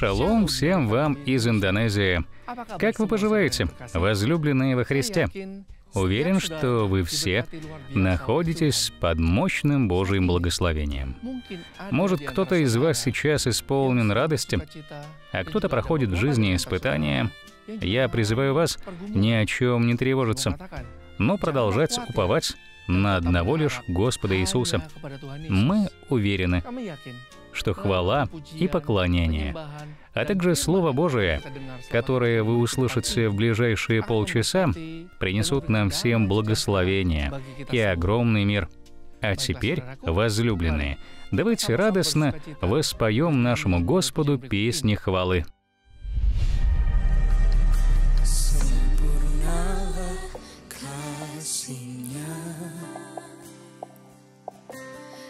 Шалом всем вам из Индонезии. Как вы поживаете, возлюбленные во Христе? Уверен, что вы все находитесь под мощным Божьим благословением. Может, кто-то из вас сейчас исполнен радости, а кто-то проходит в жизни испытания. Я призываю вас ни о чем не тревожиться, но продолжать уповать на одного лишь Господа Иисуса. Мы уверены, что хвала и поклонение, а также Слово Божие, которое вы услышите в ближайшие полчаса, принесут нам всем благословение и огромный мир. А теперь, возлюбленные, давайте радостно воспоем нашему Господу песни хвалы.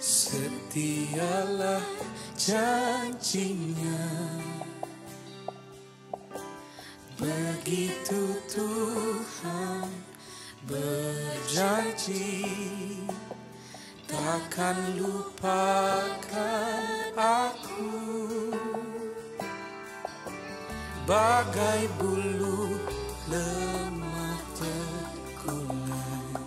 Setialah janjinya. Begitu Tuhan berjanji Takkan lupakan aku. Bagai bulu lemah terkulai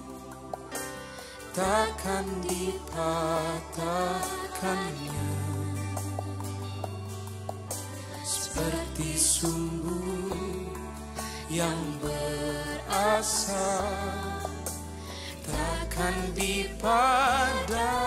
Takkan dipatahkannya Seperti sumbu yang berasal Takkan dipadamkannya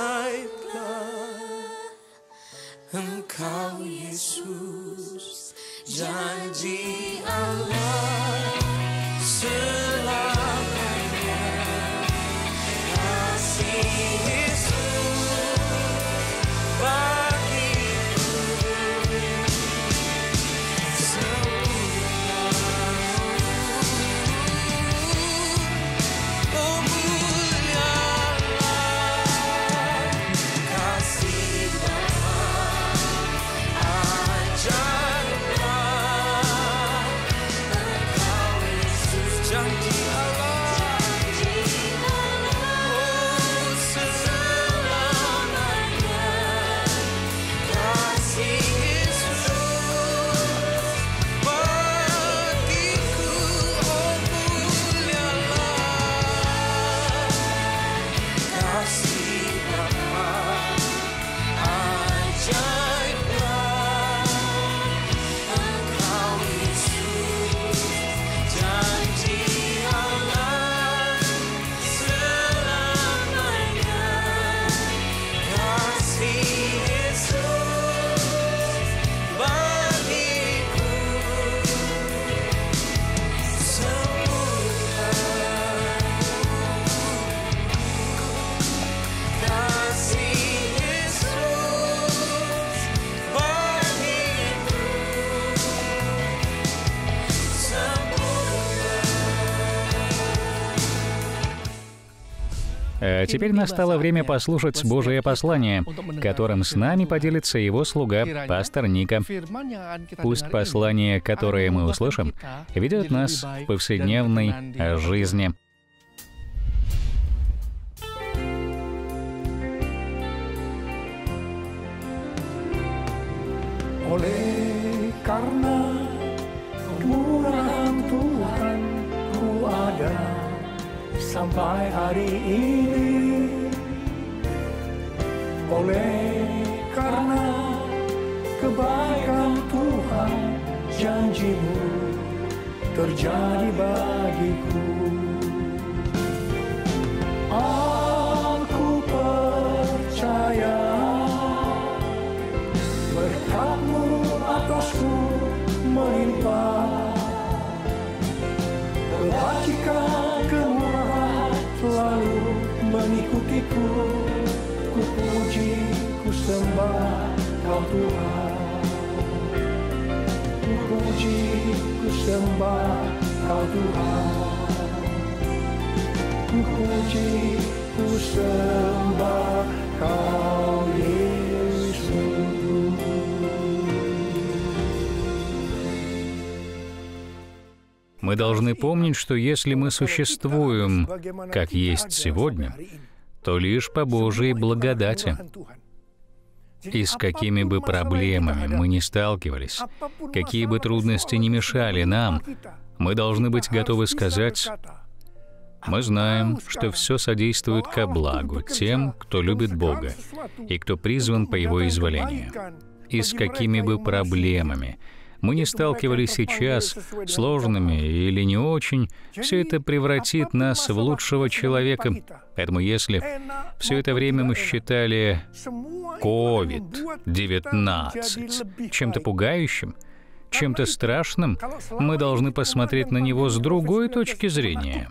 ajaiblah Engkau Yesus janji Allah теперь настало время послушать Божие послание, которым с нами поделится его слуга, пастор Ника. Пусть послание, которое мы услышим, ведет нас в повседневной жизни. Sampai hari ini Oleh karena kebaikan Tuhan janjimu terjadi bagiku. Aku Мы должны помнить, что если мы существуем, как есть сегодня, то лишь по Божьей благодати. И с какими бы проблемами мы ни сталкивались, какие бы трудности не мешали нам, мы должны быть готовы сказать, мы знаем, что все содействует ко благу тем, кто любит Бога и кто призван по Его изволению. И с какими бы проблемами мы не сталкивались сейчас, сложными или не очень, все это превратит нас в лучшего человека. Поэтому если все это время мы считали COVID-19 чем-то пугающим, чем-то страшным, мы должны посмотреть на него с другой точки зрения.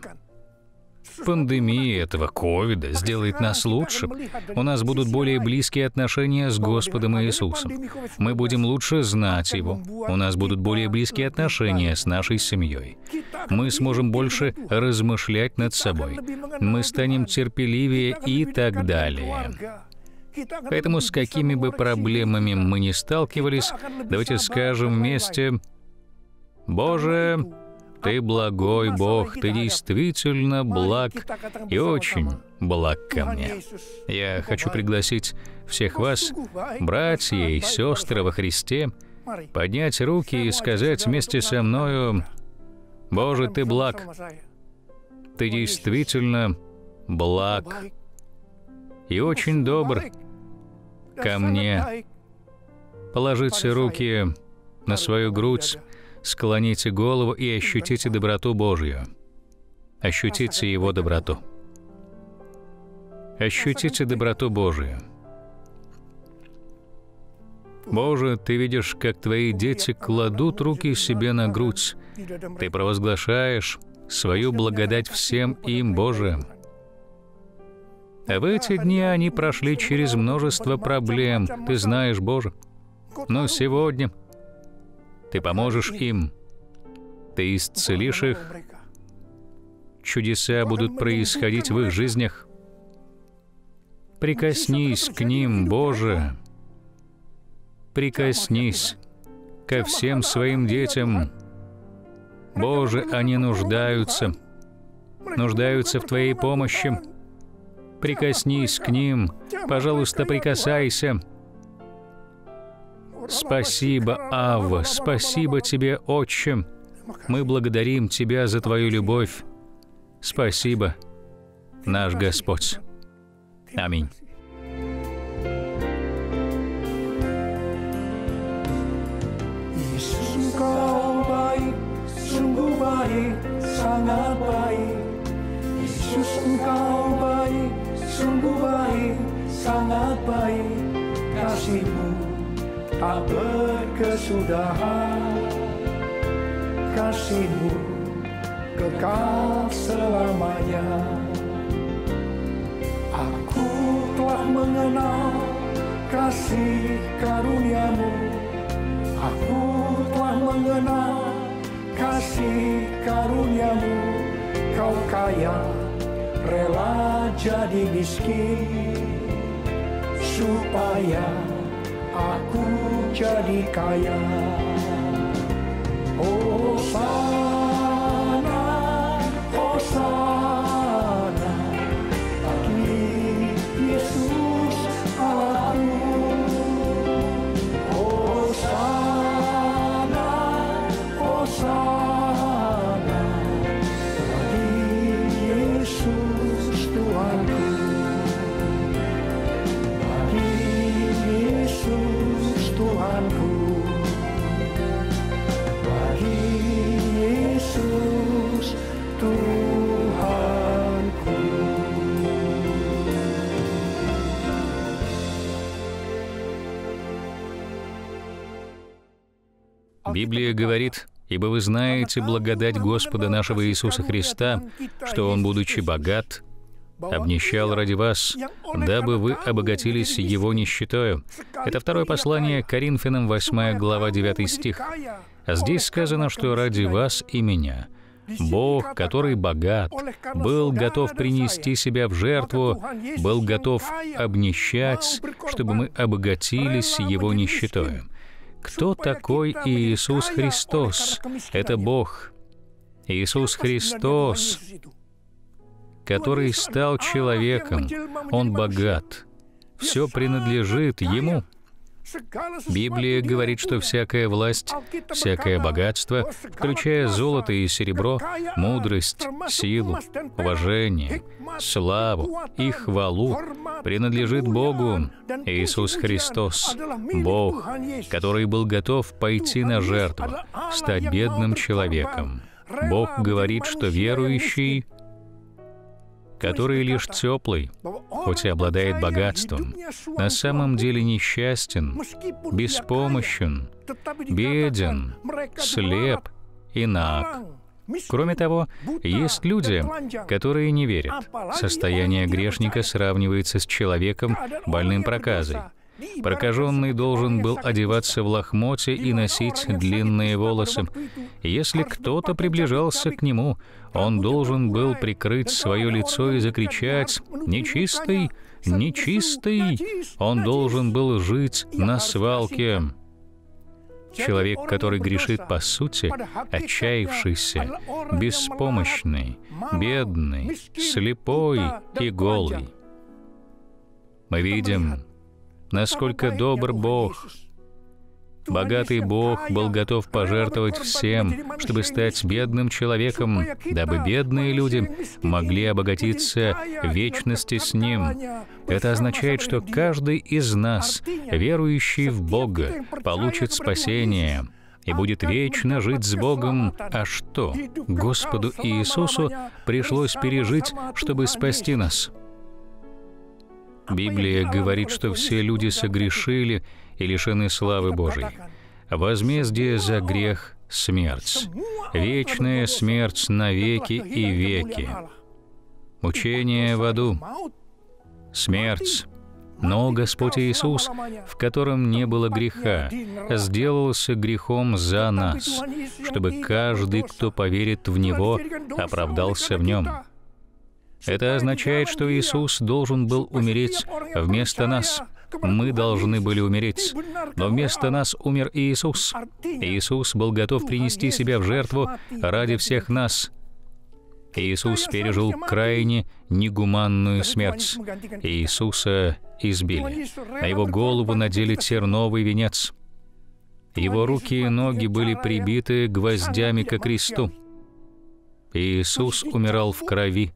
Пандемия этого ковида сделает нас лучше. У нас будут более близкие отношения с Господом Иисусом. Мы будем лучше знать Его. У нас будут более близкие отношения с нашей семьей. Мы сможем больше размышлять над собой. Мы станем терпеливее и так далее. Поэтому с какими бы проблемами мы ни сталкивались, давайте скажем вместе, «Боже, ты благой Бог, Ты действительно благ и очень благ ко мне. Я хочу пригласить всех вас, братья и сестры во Христе, поднять руки и сказать вместе со мною, «Боже, Ты благ, Ты действительно благ и очень добр ко мне». Положите руки на свою грудь, склоните голову и ощутите доброту Божью. Ощутите Его доброту. Ощутите доброту Божию. Боже, Ты видишь, как Твои дети кладут руки себе на грудь. Ты провозглашаешь свою благодать всем им, Боже. А в эти дни они прошли через множество проблем, Ты знаешь, Боже. Но сегодня Ты поможешь им. Ты исцелишь их. Чудеса будут происходить в их жизнях. Прикоснись к ним, Боже. Прикоснись ко всем своим детям. Боже, они нуждаются, нуждаются в Твоей помощи. Прикоснись к ним, пожалуйста, прикасайся. Спасибо, Авва, спасибо Тебе, Отче. Мы благодарим Тебя за Твою любовь. Спасибо, наш Господь. Аминь. Sungguh baik, sangat baik. Kasihmu tak berkesudahan. Kasihmu kekal selamanya. Aku telah mengenal kasih karuniamu. Aku telah mengenal kasih karuniamu Kau kaya, rela jadi miskin supaya aku jadi kaya. Hosana, Библия говорит, «Ибо вы знаете благодать Господа нашего Иисуса Христа, что Он, будучи богат, обнищал ради вас, дабы вы обогатились Его нищетою». Это второе послание Коринфянам, 8 глава, 9 стих. А здесь сказано, что ради вас и меня Бог, который богат, был готов принести себя в жертву, был готов обнищать, чтобы мы обогатились Его нищетою. Кто такой Иисус Христос? Это Бог. Иисус Христос, который стал человеком, Он богат. Все принадлежит Ему. Библия говорит, что всякая власть, всякое богатство, включая золото и серебро, мудрость, силу, уважение, славу и хвалу, принадлежит Богу, Иисус Христос, Бог, который был готов пойти на жертву, стать бедным человеком. Бог говорит, что верующий который лишь теплый, хоть и обладает богатством, на самом деле несчастен, беспомощен, беден, слеп и наг. Кроме того, есть люди, которые не верят. Состояние грешника сравнивается с человеком, больным проказой. Прокаженный должен был одеваться в лохмотья и носить длинные волосы. Если кто-то приближался к нему, он должен был прикрыть свое лицо и закричать «Нечистый! Нечистый!» Он должен был жить на свалке. Человек, который грешит по сути, отчаявшийся, беспомощный, бедный, слепой и голый. Мы видим, насколько добр Бог. Богатый Бог был готов пожертвовать всем, чтобы стать бедным человеком, дабы бедные люди могли обогатиться вечности с Ним. Это означает, что каждый из нас, верующий в Бога, получит спасение и будет вечно жить с Богом. А что Господу Иисусу пришлось пережить, чтобы спасти нас? Библия говорит, что все люди согрешили и лишены славы Божией. Возмездие за грех — смерть. Вечная смерть навеки и веки. Мучение в аду. Смерть. Но Господь Иисус, в котором не было греха, сделался грехом за нас, чтобы каждый, кто поверит в Него, оправдался в Нем. Это означает, что Иисус должен был умереть вместо нас. Мы должны были умереть, но вместо нас умер Иисус. Иисус был готов принести себя в жертву ради всех нас. Иисус пережил крайне негуманную смерть. Иисуса избили. На его голову надели терновый венец. Его руки и ноги были прибиты гвоздями ко кресту. Иисус умирал в крови.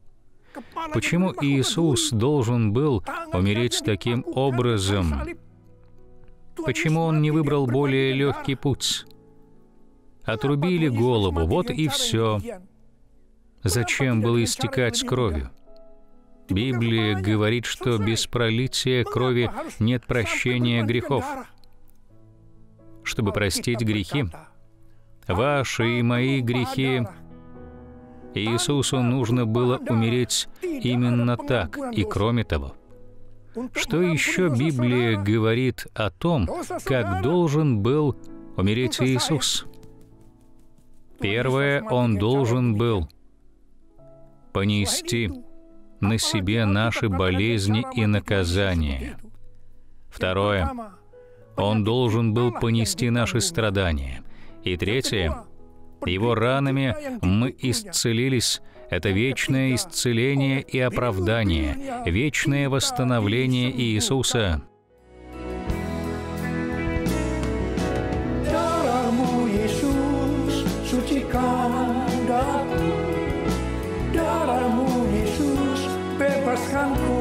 Почему Иисус должен был умереть таким образом? Почему Он не выбрал более легкий путь? Отрубили голову, вот и все. Зачем было истекать кровью? Библия говорит, что без пролития крови нет прощения грехов. Чтобы простить грехи, ваши и мои грехи, Иисусу нужно было умереть именно так, и кроме того. Что еще Библия говорит о том, как должен был умереть Иисус? Первое, Он должен был понести на себе наши болезни и наказания. Второе. Он должен был понести наши страдания. И третье. Его ранами мы исцелились. Это вечное исцеление и оправдание, вечное восстановление Иисуса. Bebaskanku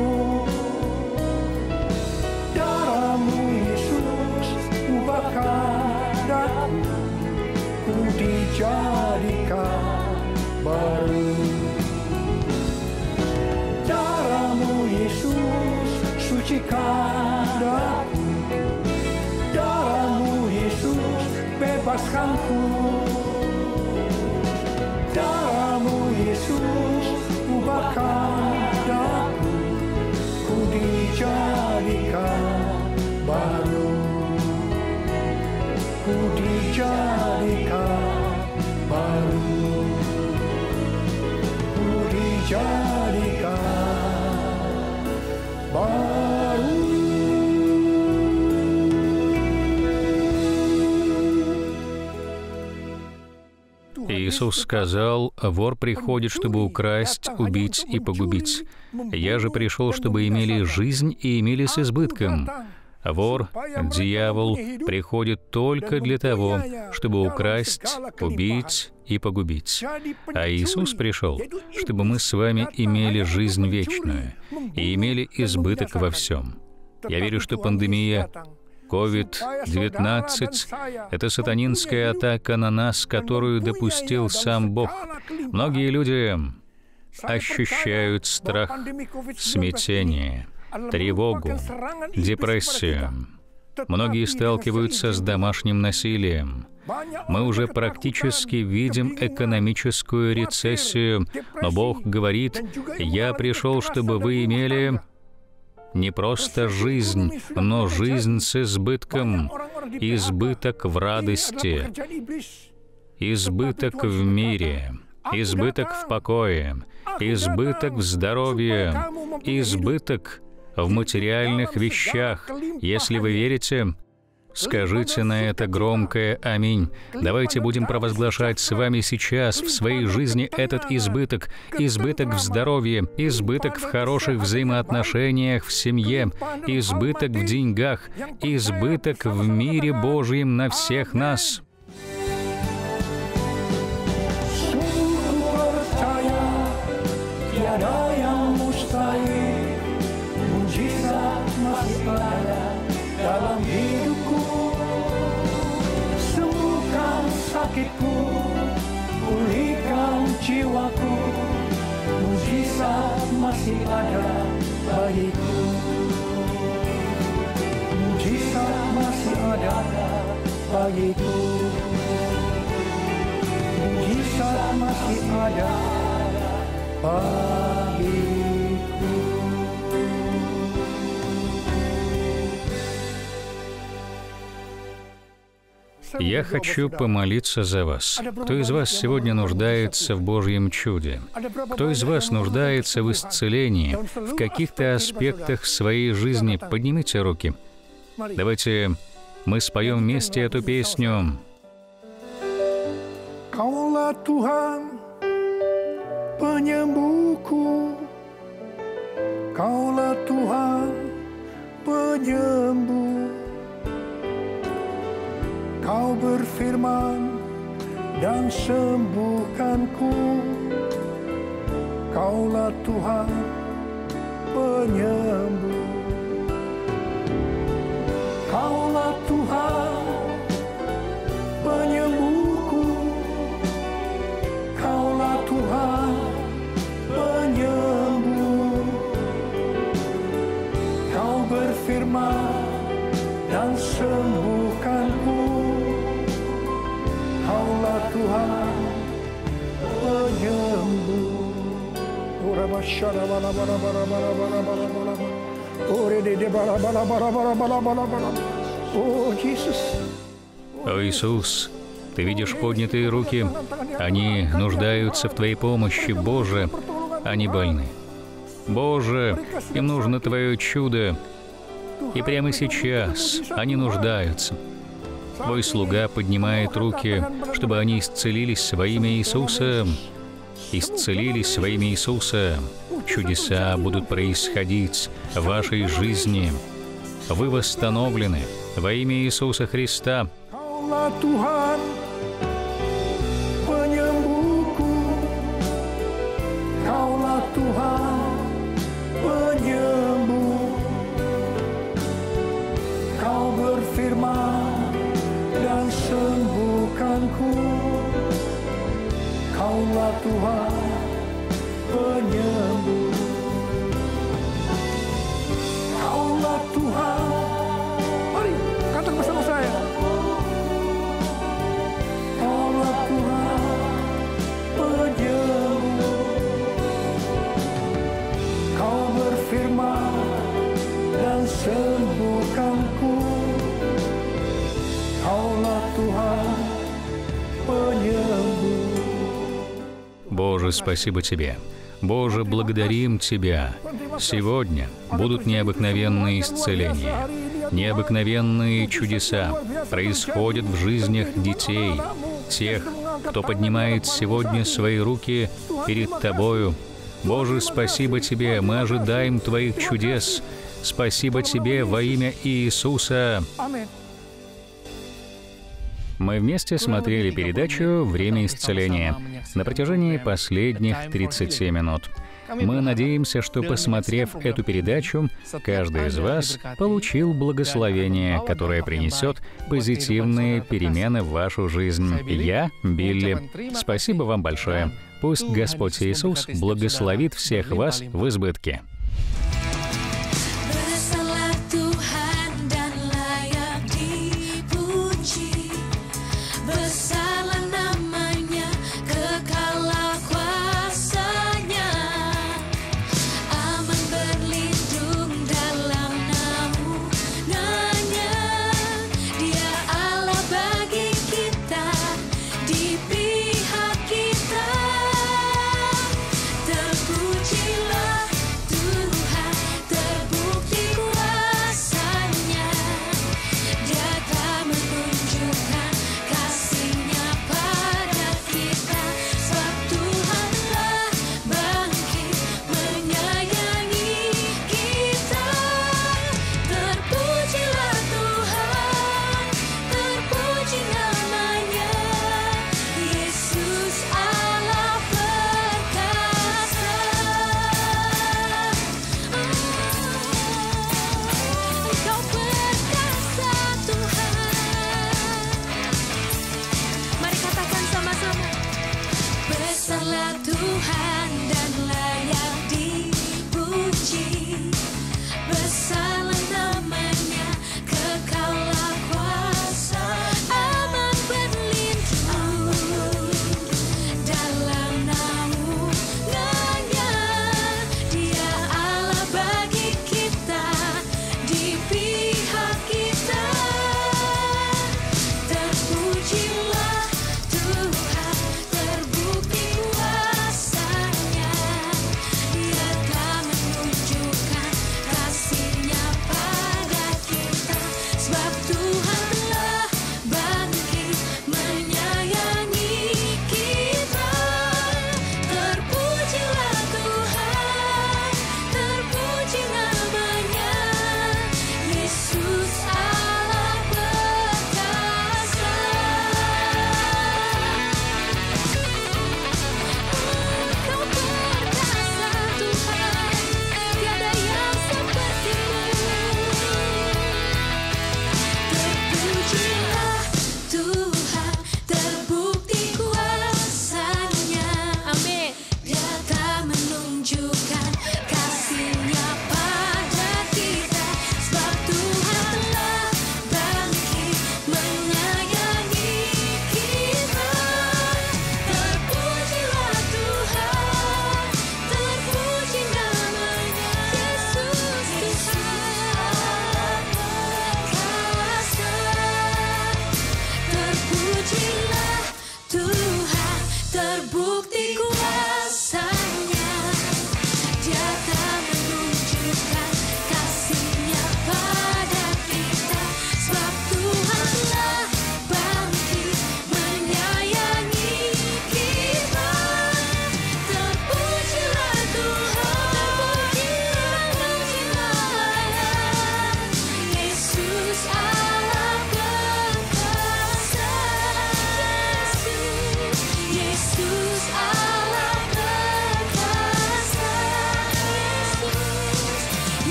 sucikan daku Darahmu Yesus bebaskanku Darahmu Yesus ubahkan daku Ku dijadikan baru. Ku dijadikan baru. Ku dijadikan baru Иисус сказал, «Вор приходит, чтобы украсть, убить и погубить. Я же пришел, чтобы имели жизнь и имели с избытком». Вор, дьявол, приходит только для того, чтобы украсть, убить и погубить. А Иисус пришел, чтобы мы с вами имели жизнь вечную и имели избыток во всем. Я верю, что пандемия COVID-19 — это сатанинская атака на нас, которую допустил сам Бог. Многие люди ощущают страх, смятение, тревогу, депрессию. Многие сталкиваются с домашним насилием. Мы уже практически видим экономическую рецессию, но Бог говорит, «Я пришел, чтобы вы имели не просто жизнь, но жизнь с избытком, избыток в радости, избыток в мире, избыток в покое, избыток в здоровье, избыток в материальных вещах. Если вы верите, Скажите на это громкое «Аминь». Давайте будем провозглашать с вами сейчас в своей жизни этот избыток, избыток в здоровье, избыток в хороших взаимоотношениях в семье, избыток в деньгах, избыток в мире Божьем на всех нас. Sungguh percaya Mujizat masih ada bagiku Mujizat masih ada bagiku Mujizat masih ada bagiku Я хочу помолиться за вас. Кто из вас сегодня нуждается в Божьем чуде? Кто из вас нуждается в исцелении, в каких-то аспектах своей жизни? Поднимите руки. Давайте мы споем вместе эту песню. Kaulah Tuhan penyembuhku Kaulah Tuhan penyembuh Kau berfirman dan sembuhkanku. Kaulah Tuhan penyembuh О Иисус, Ты видишь поднятые руки, они нуждаются в Твоей помощи, Боже, они больны. Боже, им нужно Твое чудо, и прямо сейчас они нуждаются. Твой слуга поднимает руки, чтобы они исцелились во имя Иисуса. Исцелились во имя Иисуса. Чудеса будут происходить в вашей жизни. Вы восстановлены во имя Иисуса Христа. Kau berfirman dan sembuhkanku Kaulah Tuhan penyembuh спасибо Тебе. Боже, благодарим Тебя. Сегодня будут необыкновенные исцеления, необыкновенные чудеса происходят в жизнях детей, тех, кто поднимает сегодня свои руки перед Тобою. Боже, спасибо Тебе, мы ожидаем Твоих чудес. Спасибо Тебе во имя Иисуса. Мы вместе смотрели передачу «Время исцеления» на протяжении последних 37 минут. Мы надеемся, что, посмотрев эту передачу, каждый из вас получил благословение, которое принесет позитивные перемены в вашу жизнь. Я, Билли, спасибо вам большое. Пусть Господь Иисус благословит всех вас в избытке.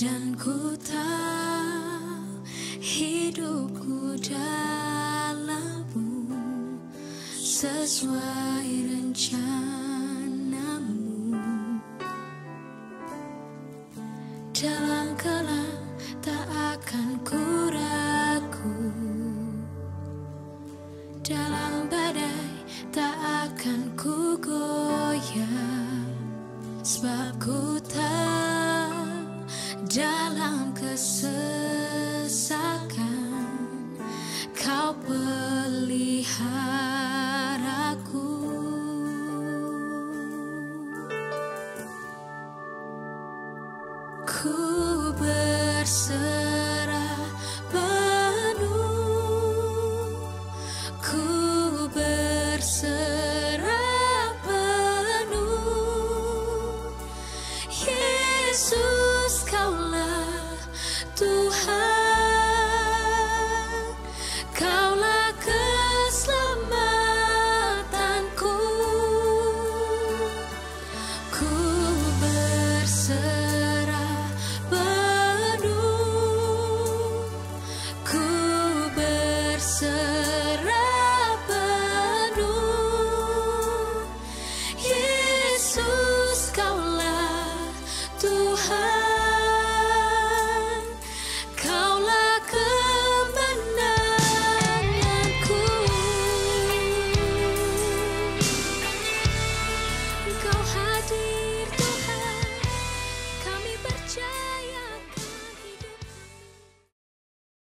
Dan ku tahu hidupku dalammu Sesuai rencanamu